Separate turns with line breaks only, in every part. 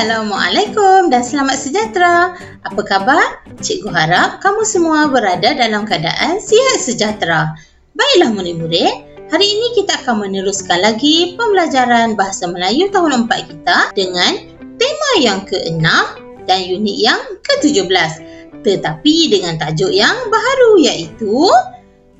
Assalamualaikum dan selamat sejahtera. Apa khabar? Cikgu harap kamu semua berada dalam keadaan sihat sejahtera. Baiklah murid-murid, hari ini kita akan meneruskan lagi pembelajaran Bahasa Melayu tahun 4 kita dengan tema yang ke-6 dan unit yang ke-17. Tetapi dengan tajuk yang baru iaitu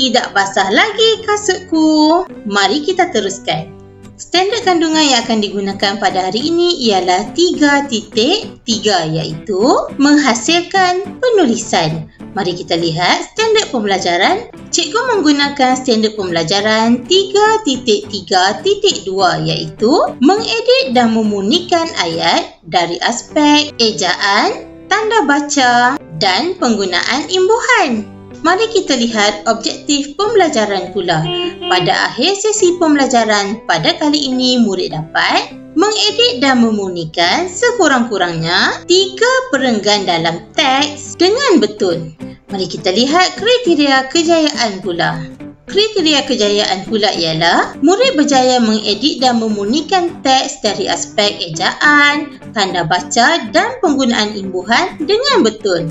Tidak basah lagi kasutku. Mari kita teruskan. Standard kandungan yang akan digunakan pada hari ini ialah 3.3 iaitu menghasilkan penulisan. Mari kita lihat standard pembelajaran. Cikgu menggunakan standard pembelajaran 3.3.2 iaitu mengedit dan memunikan ayat dari aspek ejaan, tanda baca dan penggunaan imbuhan. Mari kita lihat objektif pembelajaran pula. Pada akhir sesi pembelajaran pada kali ini, murid dapat mengedit dan memunikan sekurang-kurangnya tiga perenggan dalam teks dengan betul. Mari kita lihat kriteria kejayaan pula. Kriteria kejayaan pula ialah murid berjaya mengedit dan memunikan teks dari aspek ejaan, tanda baca dan penggunaan imbuhan dengan betul.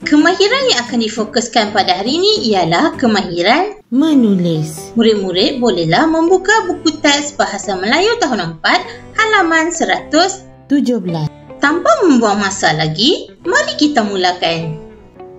Kemahiran yang akan difokuskan pada hari ini ialah kemahiran menulis. Murid-murid bolehlah membuka buku teks Bahasa Melayu tahun 4 halaman 117. Tanpa membuang masa lagi, mari kita mulakan.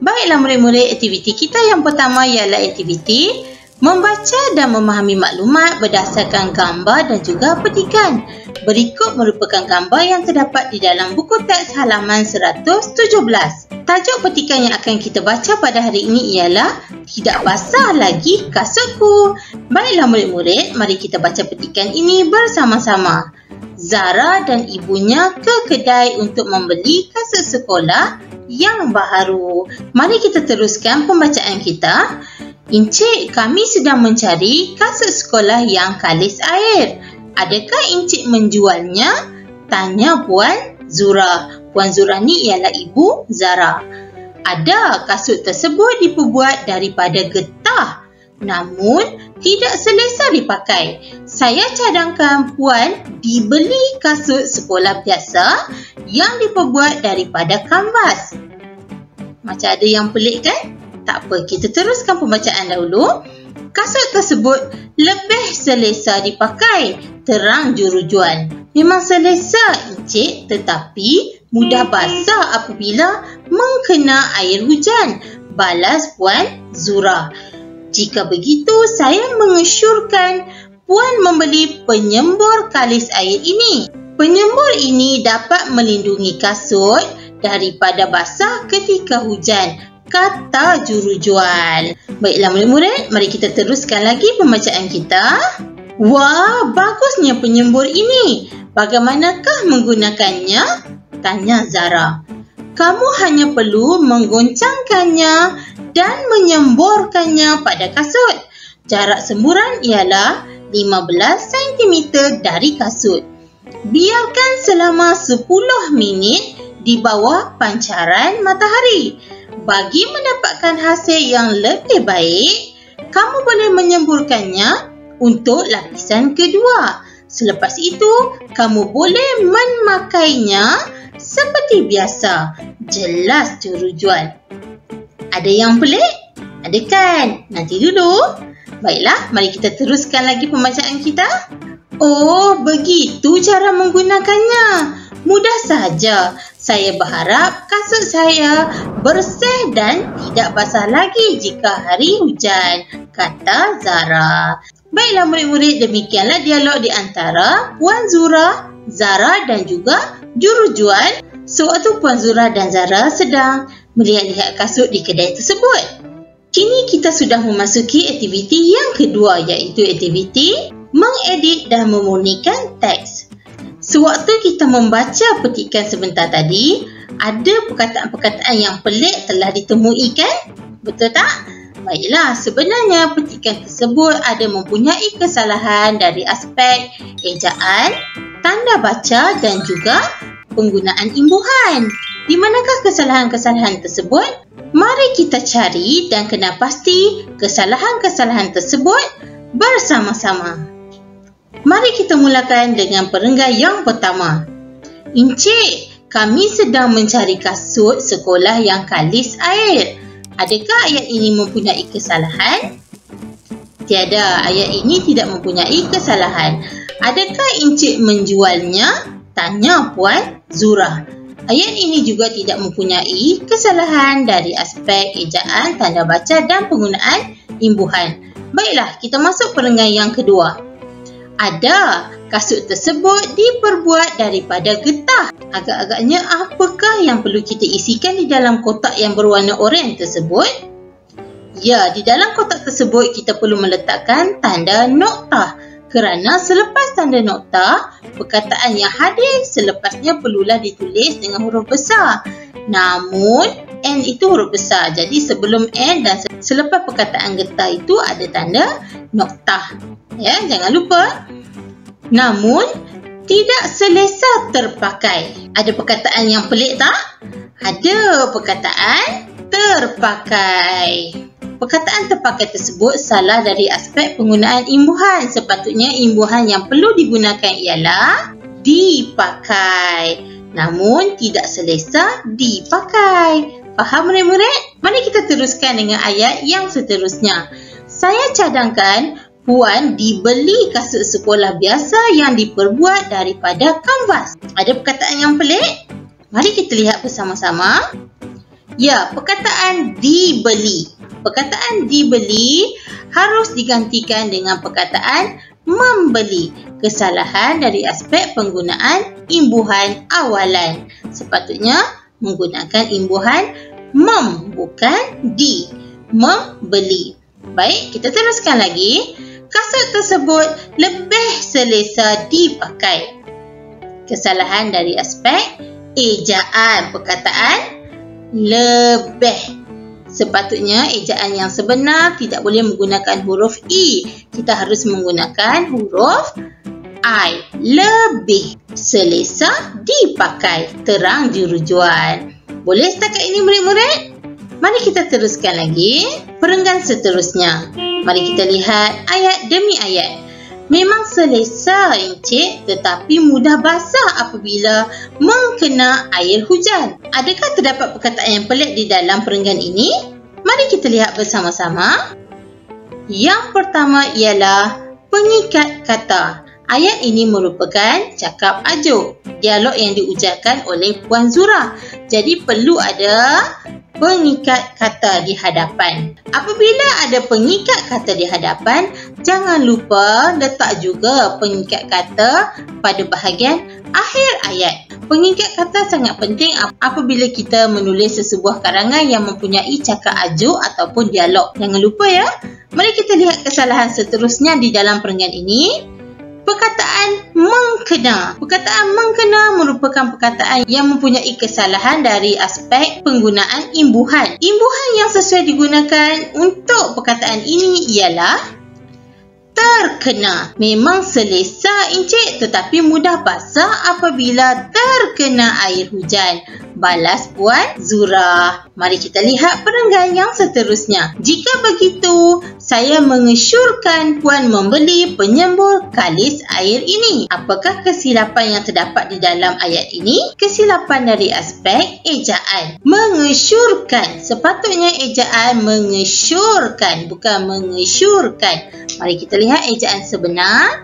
Baiklah murid-murid, aktiviti kita yang pertama ialah aktiviti membaca dan memahami maklumat berdasarkan gambar dan juga petikan. Berikut merupakan gambar yang terdapat di dalam buku teks halaman 117. Tajuk petikan yang akan kita baca pada hari ini ialah Tidak basah lagi kasutku. Baiklah murid-murid, mari kita baca petikan ini bersama-sama. Zara dan ibunya ke kedai untuk membeli kasut sekolah yang baru. Mari kita teruskan pembacaan kita. Encik, kami sedang mencari kasut sekolah yang kalis air. Adakah encik menjualnya? Tanya Puan Zura. Puan Zura ni ialah ibu Zara. Ada kasut tersebut diperbuat daripada getah namun tidak selesa dipakai. Saya cadangkan puan dibeli kasut sekolah biasa yang diperbuat daripada kanvas. Macam ada yang pelik kan? Tak apa, kita teruskan pembacaan dahulu. Kasut tersebut lebih selesa dipakai, terang jurujuan. Memang selesa, encik, tetapi mudah basah apabila mengkena air hujan. Balas Puan Zura. Jika begitu, saya mengesyorkan Puan membeli penyembur kalis air ini. Penyembur ini dapat melindungi kasut daripada basah ketika hujan, kata jurujual. Baiklah murid-murid, mari kita teruskan lagi pembacaan kita. Wah, bagusnya penyembur ini. Bagaimanakah menggunakannya? tanya Zara. Kamu hanya perlu menggoncangkannya dan menyemburkannya pada kasut. Jarak semburan ialah 15 cm dari kasut. Biarkan selama 10 minit di bawah pancaran matahari. Bagi mendapatkan hasil yang lebih baik, kamu boleh menyemburkannya untuk lapisan kedua. Selepas itu, kamu boleh memakainya seperti biasa, jelas jurujual. Ada yang pelik? Ada kan? Nanti dulu. Baiklah, mari kita teruskan lagi pembacaan kita. Oh, begitu cara menggunakannya. Mudah saja. Saya berharap kasut saya bersih dan tidak basah lagi jika hari hujan, kata Zara. Baiklah murid-murid, demikianlah dialog di antara Puan Zura, Zara dan juga jurujual sewaktu Puan Zura dan Zara sedang melihat-lihat kasut di kedai tersebut. Kini kita sudah memasuki aktiviti yang kedua iaitu aktiviti mengedit dan memurnikan teks. Sewaktu kita membaca petikan sebentar tadi, ada perkataan-perkataan yang pelik telah ditemui kan? Betul tak? Baiklah, sebenarnya petikan tersebut ada mempunyai kesalahan dari aspek ejaan, tanda baca dan juga penggunaan imbuhan. Di manakah kesalahan-kesalahan tersebut? Mari kita cari dan kena pasti kesalahan-kesalahan tersebut bersama-sama. Mari kita mulakan dengan perenggan yang pertama. Encik, kami sedang mencari kasut sekolah yang kalis air. Adakah ayat ini mempunyai kesalahan? Tiada, ayat ini tidak mempunyai kesalahan. Adakah Encik menjualnya? Tanya Puan Zura. Ayat ini juga tidak mempunyai kesalahan dari aspek ejaan, tanda baca dan penggunaan imbuhan. Baiklah, kita masuk perenggan yang kedua. Ada, kasut tersebut diperbuat daripada getah. Agak-agaknya apakah yang perlu kita isikan di dalam kotak yang berwarna oranye tersebut? Ya, di dalam kotak tersebut kita perlu meletakkan tanda noktah. Kerana selepas tanda noktah, perkataan yang hadir selepasnya perlulah ditulis dengan huruf besar. Namun, N itu huruf besar. Jadi sebelum N dan selepas perkataan getah itu ada tanda noktah. Ya, jangan lupa. Namun, tidak selesa terpakai. Ada perkataan yang pelik tak? Ada perkataan terpakai. Perkataan terpakai tersebut salah dari aspek penggunaan imbuhan. Sepatutnya imbuhan yang perlu digunakan ialah dipakai. Namun tidak selesa dipakai. Faham murid-murid? Mari kita teruskan dengan ayat yang seterusnya. Saya cadangkan Puan dibeli kasut sekolah biasa yang diperbuat daripada kanvas. Ada perkataan yang pelik? Mari kita lihat bersama-sama. Ya, perkataan dibeli. Perkataan dibeli harus digantikan dengan perkataan membeli. Kesalahan dari aspek penggunaan imbuhan awalan. Sepatutnya menggunakan imbuhan mem bukan di. Membeli. Baik, kita teruskan lagi kasut tersebut lebih selesa dipakai. Kesalahan dari aspek ejaan perkataan lebih. Sepatutnya ejaan yang sebenar tidak boleh menggunakan huruf I. Kita harus menggunakan huruf I. Lebih selesa dipakai. Terang jurujuan. Boleh setakat ini murid-murid? Mari kita teruskan lagi perenggan seterusnya. Mari kita lihat ayat demi ayat. Memang selesa encik tetapi mudah basah apabila mengkena air hujan. Adakah terdapat perkataan yang pelik di dalam perenggan ini? Mari kita lihat bersama-sama. Yang pertama ialah pengikat kata. Ayat ini merupakan cakap ajuk. Dialog yang diujarkan oleh Puan Zura. Jadi perlu ada pengikat kata di hadapan. Apabila ada pengikat kata di hadapan, jangan lupa letak juga pengikat kata pada bahagian akhir ayat. Pengikat kata sangat penting apabila kita menulis sesebuah karangan yang mempunyai cakap ajuk ataupun dialog. Jangan lupa ya. Mari kita lihat kesalahan seterusnya di dalam perenggan ini perkataan mengkena. Perkataan mengkena merupakan perkataan yang mempunyai kesalahan dari aspek penggunaan imbuhan. Imbuhan yang sesuai digunakan untuk perkataan ini ialah terkena. Memang selesa encik tetapi mudah basah apabila terkena air hujan. Balas Puan Zura. Mari kita lihat perenggan yang seterusnya. Jika begitu, saya mengesyorkan Puan membeli penyembur kalis air ini. Apakah kesilapan yang terdapat di dalam ayat ini? Kesilapan dari aspek ejaan. Mengesyorkan. Sepatutnya ejaan mengesyorkan bukan mengesyorkan. Mari kita lihat ejaan sebenar.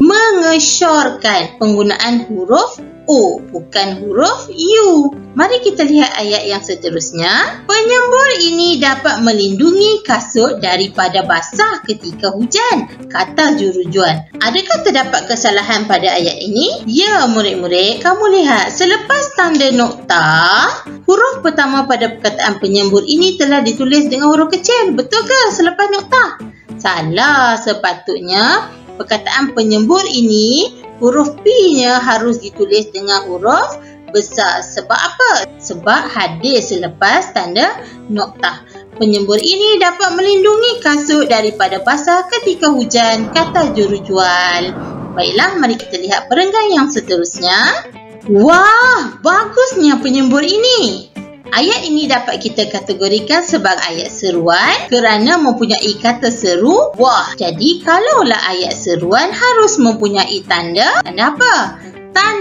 Mengesyorkan penggunaan huruf O bukan huruf U. Mari kita lihat ayat yang seterusnya. Penyembur ini dapat melindungi kasut daripada basah ketika hujan. Kata jurujuan. Adakah terdapat kesalahan pada ayat ini? Ya murid-murid, kamu lihat selepas tanda nokta, huruf pertama pada perkataan penyembur ini telah ditulis dengan huruf kecil. Betul ke selepas nokta? Salah sepatutnya perkataan penyembur ini huruf P-nya harus ditulis dengan huruf besar. Sebab apa? Sebab hadir selepas tanda noktah. Penyembur ini dapat melindungi kasut daripada basah ketika hujan, kata jurujual. Baiklah, mari kita lihat perenggan yang seterusnya. Wah, bagusnya penyembur ini. Ayat ini dapat kita kategorikan sebagai ayat seruan kerana mempunyai kata seru wah. Jadi kalaulah ayat seruan harus mempunyai tanda tanda apa?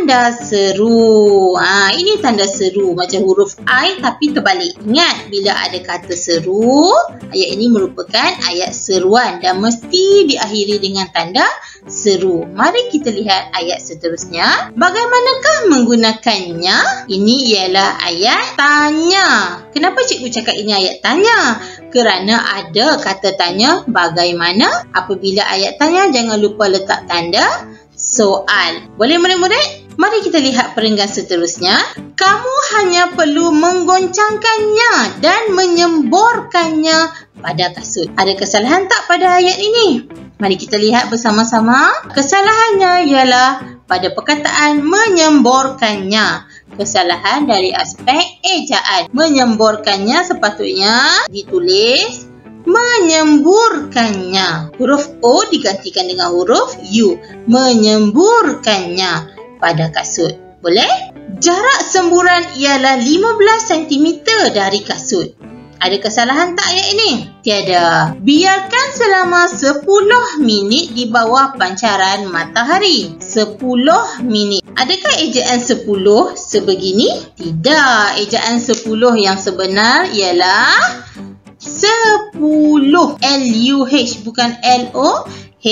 Tanda seru. Ha, ini tanda seru macam huruf I tapi terbalik. Ingat bila ada kata seru, ayat ini merupakan ayat seruan dan mesti diakhiri dengan tanda seru. Mari kita lihat ayat seterusnya. Bagaimanakah menggunakannya? Ini ialah ayat tanya. Kenapa cikgu cakap ini ayat tanya? Kerana ada kata tanya bagaimana. Apabila ayat tanya jangan lupa letak tanda soal. Boleh murid-murid? Mari kita lihat perenggan seterusnya. Kamu hanya perlu menggoncangkannya dan menyemborkannya pada kasut. Ada kesalahan tak pada ayat ini? Mari kita lihat bersama-sama. Kesalahannya ialah pada perkataan menyemborkannya. Kesalahan dari aspek ejaan. Menyemborkannya sepatutnya ditulis menyemburkannya. Huruf O digantikan dengan huruf U. Menyemburkannya pada kasut. Boleh? Jarak semburan ialah 15 cm dari kasut. Ada kesalahan tak ayat ini? Tiada. Biarkan selama 10 minit di bawah pancaran matahari. 10 minit. Adakah ejaan 10 sebegini? Tidak. Ejaan 10 yang sebenar ialah sepuluh L-U-H bukan L-O-H.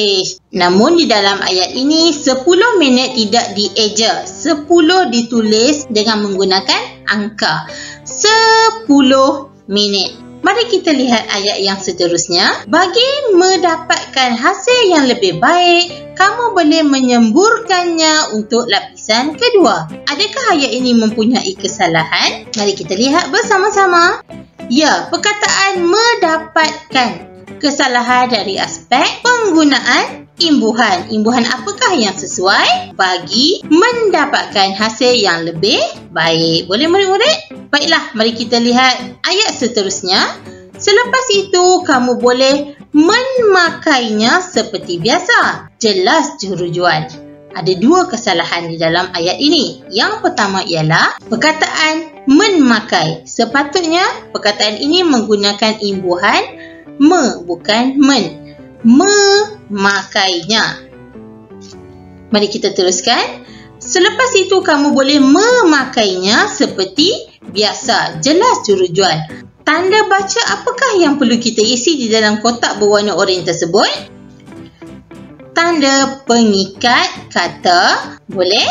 Namun di dalam ayat ini sepuluh minit tidak dieja. Sepuluh ditulis dengan menggunakan angka. Sepuluh minit. Mari kita lihat ayat yang seterusnya. Bagi mendapatkan hasil yang lebih baik, kamu boleh menyemburkannya untuk lapisan kedua. Adakah ayat ini mempunyai kesalahan? Mari kita lihat bersama-sama. Ya, perkataan mendapatkan kesalahan dari aspek penggunaan imbuhan. Imbuhan apakah yang sesuai bagi mendapatkan hasil yang lebih baik? Boleh murid-murid? Baiklah, mari kita lihat ayat seterusnya. Selepas itu, kamu boleh memakainya seperti biasa. Jelas jurujual ada dua kesalahan di dalam ayat ini. Yang pertama ialah perkataan menmakai. Sepatutnya perkataan ini menggunakan imbuhan me bukan men. Memakainya. Mari kita teruskan. Selepas itu kamu boleh memakainya seperti biasa. Jelas jurujual. Tanda baca apakah yang perlu kita isi di dalam kotak berwarna oranye tersebut? tanda pengikat kata boleh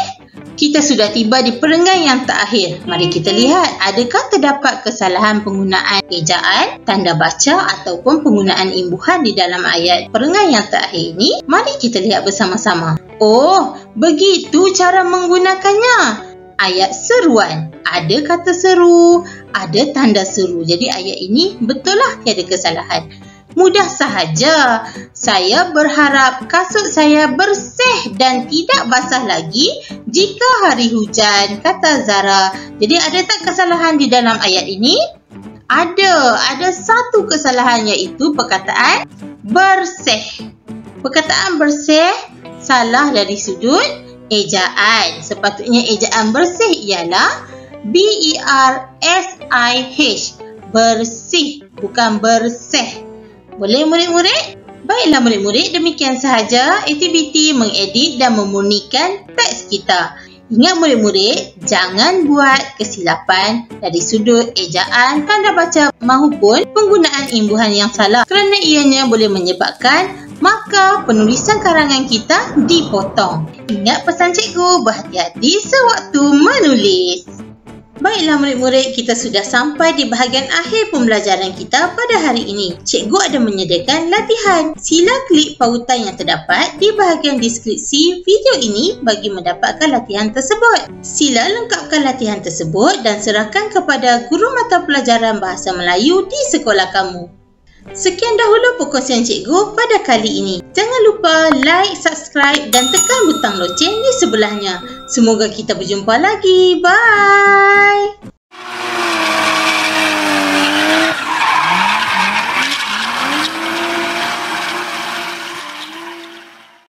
kita sudah tiba di perenggan yang terakhir. Mari kita lihat adakah terdapat kesalahan penggunaan ejaan, tanda baca ataupun penggunaan imbuhan di dalam ayat perenggan yang terakhir ini. Mari kita lihat bersama-sama. Oh, begitu cara menggunakannya. Ayat seruan. Ada kata seru, ada tanda seru. Jadi ayat ini betul lah tiada kesalahan. Mudah sahaja. Saya berharap kasut saya bersih dan tidak basah lagi jika hari hujan, kata Zara. Jadi ada tak kesalahan di dalam ayat ini? Ada. Ada satu kesalahan iaitu perkataan bersih. Perkataan bersih salah dari sudut ejaan. Sepatutnya ejaan bersih ialah B-E-R-S-I-H. Bersih, bukan bersih. Boleh murid-murid? Baiklah murid-murid, demikian sahaja aktiviti mengedit dan memurnikan teks kita. Ingat murid-murid, jangan buat kesilapan dari sudut ejaan, tanda baca maupun penggunaan imbuhan yang salah kerana ianya boleh menyebabkan maka penulisan karangan kita dipotong. Ingat pesan cikgu, berhati-hati sewaktu menulis. Baiklah murid-murid, kita sudah sampai di bahagian akhir pembelajaran kita pada hari ini. Cikgu ada menyediakan latihan. Sila klik pautan yang terdapat di bahagian deskripsi video ini bagi mendapatkan latihan tersebut. Sila lengkapkan latihan tersebut dan serahkan kepada guru mata pelajaran Bahasa Melayu di sekolah kamu. Sekian dahulu perkongsian cikgu pada kali ini. Jangan lupa like, subscribe dan tekan butang loceng di sebelahnya. Semoga kita berjumpa lagi. Bye!